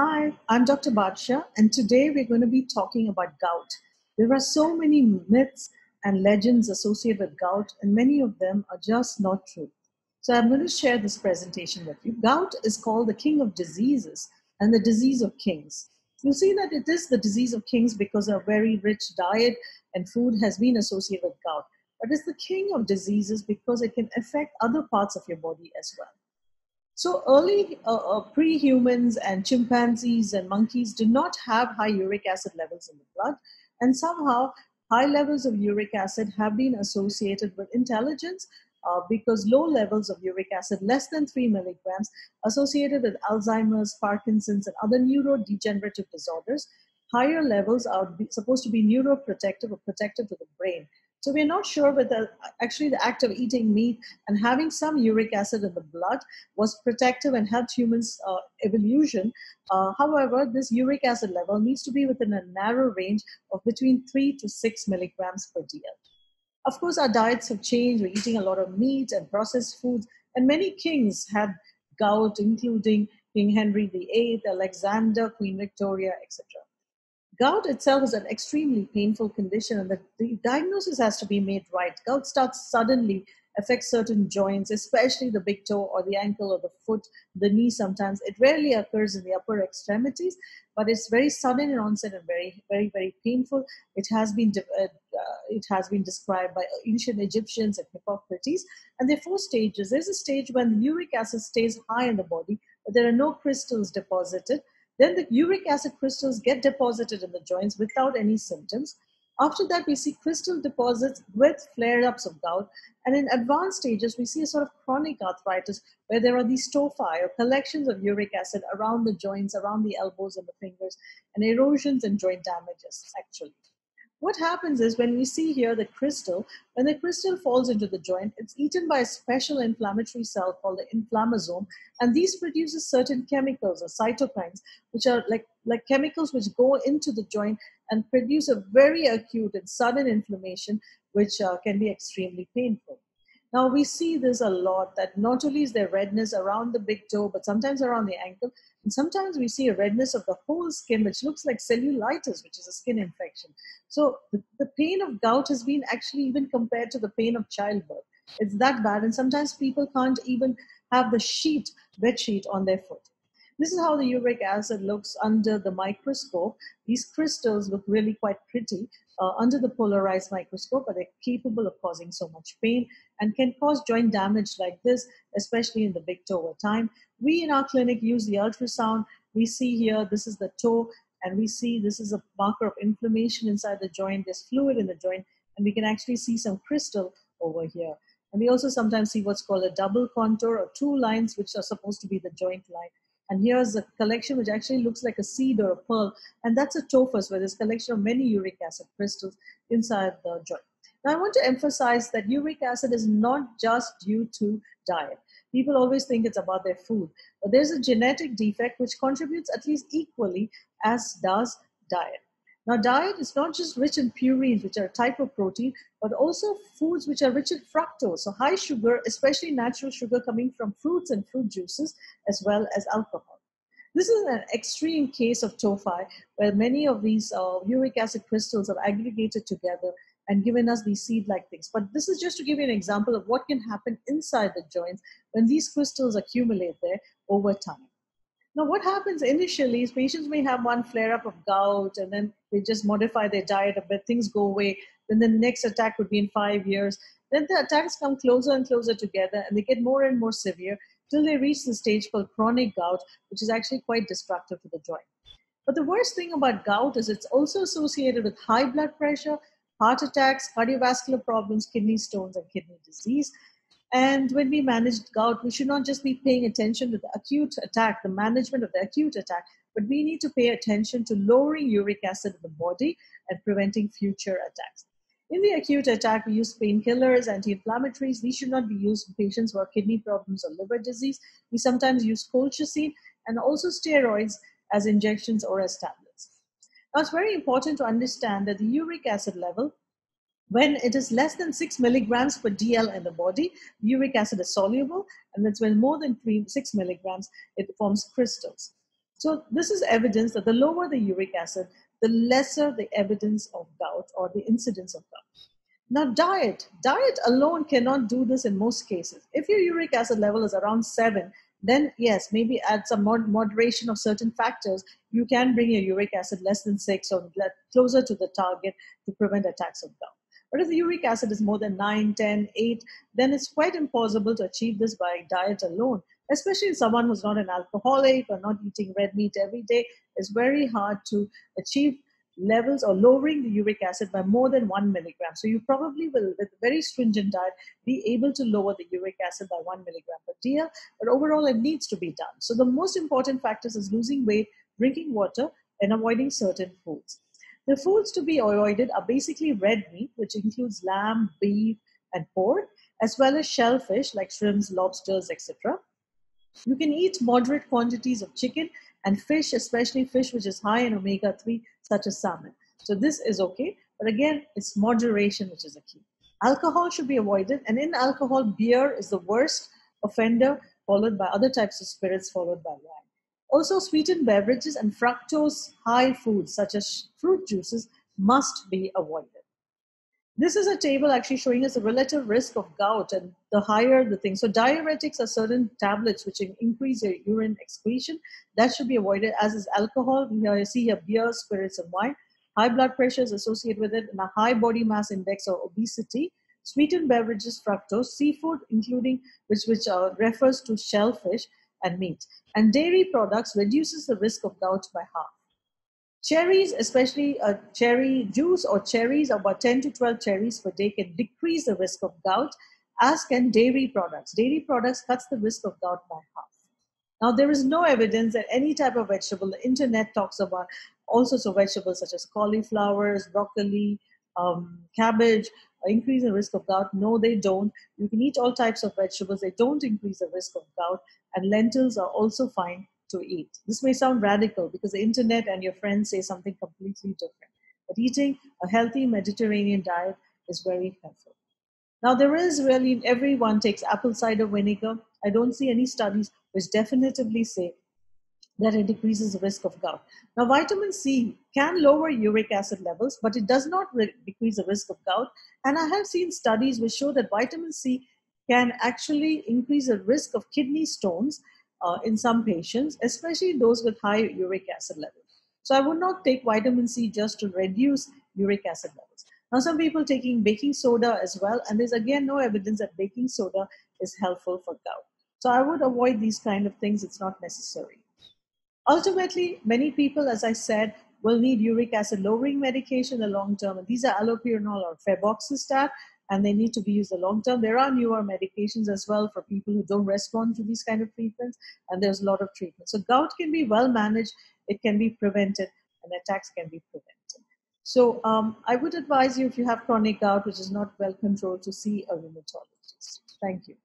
Hi, I'm Dr. Badsha, and today we're going to be talking about gout. There are so many myths and legends associated with gout, and many of them are just not true. So I'm going to share this presentation with you. Gout is called the king of diseases and the disease of kings. You see that it is the disease of kings because a very rich diet and food has been associated with gout. But it's the king of diseases because it can affect other parts of your body as well. So early uh, uh, pre-humans and chimpanzees and monkeys did not have high uric acid levels in the blood, and somehow high levels of uric acid have been associated with intelligence uh, because low levels of uric acid, less than 3 milligrams, associated with Alzheimer's, Parkinson's, and other neurodegenerative disorders. Higher levels are supposed to be neuroprotective or protective to the brain. So we're not sure whether actually the act of eating meat and having some uric acid in the blood was protective and helped humans uh, evolution. Uh, however, this uric acid level needs to be within a narrow range of between 3 to 6 milligrams per dl. Of course, our diets have changed. We're eating a lot of meat and processed foods, and many kings had gout, including King Henry VIII, Alexander, Queen Victoria, etc. Gout itself is an extremely painful condition, and the, the diagnosis has to be made right. Gout starts suddenly, affects certain joints, especially the big toe or the ankle or the foot, the knee sometimes. It rarely occurs in the upper extremities, but it's very sudden in onset and very, very, very painful. It has been, uh, uh, it has been described by ancient Egyptians and Hippocrates. And there are four stages. There's a stage when the uric acid stays high in the body, but there are no crystals deposited. Then the uric acid crystals get deposited in the joints without any symptoms. After that, we see crystal deposits with flare ups of gout. And in advanced stages, we see a sort of chronic arthritis where there are these tophi or collections of uric acid around the joints, around the elbows and the fingers, and erosions and joint damages, actually. What happens is when we see here the crystal, when the crystal falls into the joint, it's eaten by a special inflammatory cell called the inflammasome, and these produces certain chemicals or cytokines, which are like, like chemicals which go into the joint and produce a very acute and sudden inflammation, which uh, can be extremely painful. Now we see this a lot that not only is there redness around the big toe, but sometimes around the ankle, and sometimes we see a redness of the whole skin, which looks like cellulitis, which is a skin infection. So the, the pain of gout has been actually even compared to the pain of childbirth. It's that bad. And sometimes people can't even have the sheet, bed sheet on their foot. This is how the uric acid looks under the microscope. These crystals look really quite pretty uh, under the polarized microscope, but they're capable of causing so much pain and can cause joint damage like this, especially in the big toe over time. We in our clinic use the ultrasound. We see here, this is the toe, and we see this is a marker of inflammation inside the joint. There's fluid in the joint, and we can actually see some crystal over here. And we also sometimes see what's called a double contour or two lines, which are supposed to be the joint line. And here's a collection which actually looks like a seed or a pearl. And that's a tophus, where there's collection of many uric acid crystals inside the joint. Now, I want to emphasize that uric acid is not just due to diet. People always think it's about their food, but there's a genetic defect which contributes at least equally as does diet. Now, diet is not just rich in purines, which are a type of protein, but also foods which are rich in fructose, so high sugar, especially natural sugar coming from fruits and fruit juices, as well as alcohol. This is an extreme case of tophi, where many of these uh, uric acid crystals are aggregated together and given us these seed-like things. But this is just to give you an example of what can happen inside the joints when these crystals accumulate there over time. Now, what happens initially is patients may have one flare up of gout and then they just modify their diet a bit, things go away. Then the next attack would be in five years. Then the attacks come closer and closer together and they get more and more severe till they reach the stage called chronic gout, which is actually quite destructive to the joint. But the worst thing about gout is it's also associated with high blood pressure, heart attacks, cardiovascular problems, kidney stones, and kidney disease. And when we manage gout, we should not just be paying attention to the acute attack, the management of the acute attack, but we need to pay attention to lowering uric acid in the body and preventing future attacks. In the acute attack, we use painkillers, anti inflammatories. These should not be used in patients who have kidney problems or liver disease. We sometimes use colchicine and also steroids as injections or as tablets. Now, it's very important to understand that the uric acid level when it is less than 6 milligrams per dl in the body, uric acid is soluble, and that's when more than three, 6 milligrams, it forms crystals. So this is evidence that the lower the uric acid, the lesser the evidence of gout or the incidence of gout. Now, diet. Diet alone cannot do this in most cases. If your uric acid level is around seven, then yes, maybe add some mod- moderation of certain factors, you can bring your uric acid less than six or closer to the target to prevent attacks of gout. But if the uric acid is more than 9, 10, 8, then it's quite impossible to achieve this by diet alone, especially someone who's not an alcoholic or not eating red meat every day. It's very hard to achieve levels or lowering the uric acid by more than one milligram. So you probably will, with a very stringent diet, be able to lower the uric acid by one milligram per DL. But overall, it needs to be done. So the most important factors is losing weight, drinking water, and avoiding certain foods. The foods to be avoided are basically red meat, which includes lamb, beef, and pork, as well as shellfish like shrimps, lobsters, etc. You can eat moderate quantities of chicken and fish, especially fish which is high in omega 3, such as salmon. So, this is okay, but again, it's moderation which is a key. Alcohol should be avoided, and in alcohol, beer is the worst offender, followed by other types of spirits, followed by wine. Also, sweetened beverages and fructose high foods, such as fruit juices, must be avoided. This is a table actually showing us the relative risk of gout and the higher the thing. So diuretics are certain tablets which increase your urine excretion. That should be avoided, as is alcohol. Here you see here beer, spirits, and wine. High blood pressure is associated with it, and a high body mass index or obesity. Sweetened beverages, fructose, seafood, including which which uh, refers to shellfish and meat, and dairy products reduces the risk of gout by half. Cherries, especially a cherry juice or cherries, about 10 to 12 cherries per day can decrease the risk of gout, as can dairy products. Dairy products cuts the risk of gout by half. Now, there is no evidence that any type of vegetable, the internet talks about all sorts of vegetables such as cauliflowers, broccoli, um, cabbage, increase the risk of gout. No, they don't. You can eat all types of vegetables. They don't increase the risk of gout. And lentils are also fine to eat. This may sound radical because the internet and your friends say something completely different. But eating a healthy Mediterranean diet is very helpful. Now, there is really, everyone takes apple cider vinegar. I don't see any studies which definitively say that it decreases the risk of gout. Now, vitamin C can lower uric acid levels, but it does not re- decrease the risk of gout. And I have seen studies which show that vitamin C can actually increase the risk of kidney stones uh, in some patients, especially those with high uric acid levels. So I would not take vitamin C just to reduce uric acid levels. Now, some people taking baking soda as well, and there's again no evidence that baking soda is helpful for gout. So I would avoid these kind of things. It's not necessary. Ultimately, many people, as I said, will need uric acid lowering medication in the long term, and these are allopurinol or febuxostat, and they need to be used the long term. There are newer medications as well for people who don't respond to these kind of treatments, and there's a lot of treatment. So gout can be well managed, it can be prevented, and attacks can be prevented. So um, I would advise you if you have chronic gout, which is not well controlled, to see a rheumatologist. Thank you.